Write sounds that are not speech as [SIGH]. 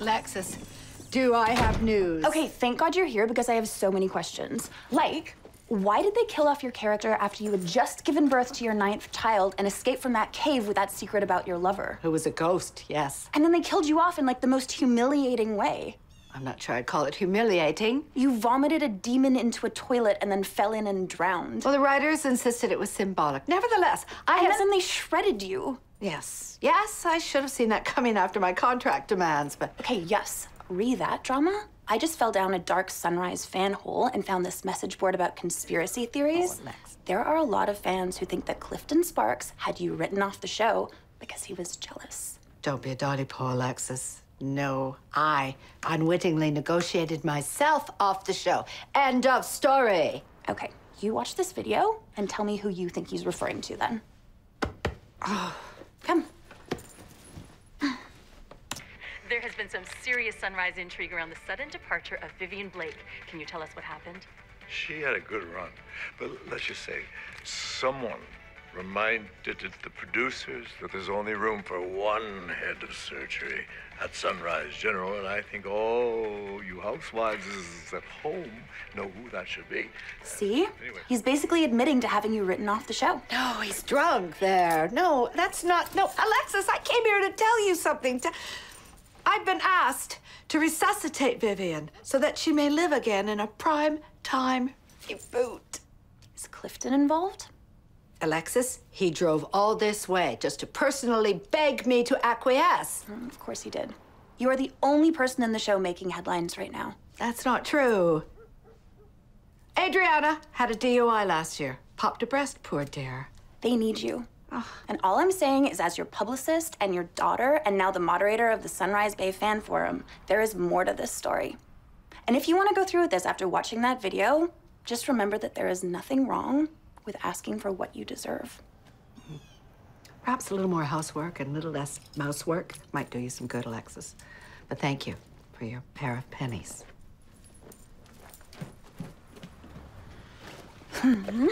Alexis, do I have news? Okay, thank God you're here because I have so many questions. Like, why did they kill off your character after you had just given birth to your ninth child and escaped from that cave with that secret about your lover? Who was a ghost, yes. And then they killed you off in like the most humiliating way. I'm not sure I'd call it humiliating. You vomited a demon into a toilet and then fell in and drowned. Well, the writers insisted it was symbolic. Nevertheless, I and have... then they shredded you. Yes, yes, I should have seen that coming after my contract demands, but... Okay, yes, re that drama. I just fell down a dark sunrise fan hole and found this message board about conspiracy theories. Oh. There are a lot of fans who think that Clifton Sparks had you written off the show because he was jealous. Don't be a dotty paw, Alexis. No, I unwittingly negotiated myself off the show. End of story. Okay, you watch this video and tell me who you think he's referring to then. Come. [SIGHS] Oh, There has been some serious sunrise intrigue around the sudden departure of Vivian Blake. Can you tell us what happened? She had a good run, but let's just say someone reminded the producers that there's only room for one head of surgery at Sunrise General, and I think all you housewives at home know who that should be. See? Anyway. He's basically admitting to having you written off the show. No, he's drunk there. No, that's not... No, Alexis, I came here to tell you something. To... I've been asked to resuscitate Vivian so that she may live again in a prime time reboot. Is Clifton involved? Alexis, he drove all this way just to personally beg me to acquiesce. Mm, Of course he did. You are the only person in the show making headlines right now. That's not true. Adriana had a DUI last year. Popped a breast, poor dear. They need you. And all I'm saying is, as your publicist and your daughter, and now the moderator of the Sunrise Bay Fan Forum, there is more to this story. And if you want to go through with this after watching that video, just remember that there is nothing wrong with asking for what you deserve. Perhaps a little more housework and a little less mousework might do you some good, Alexis. But thank you for your pair of pennies. Hmm.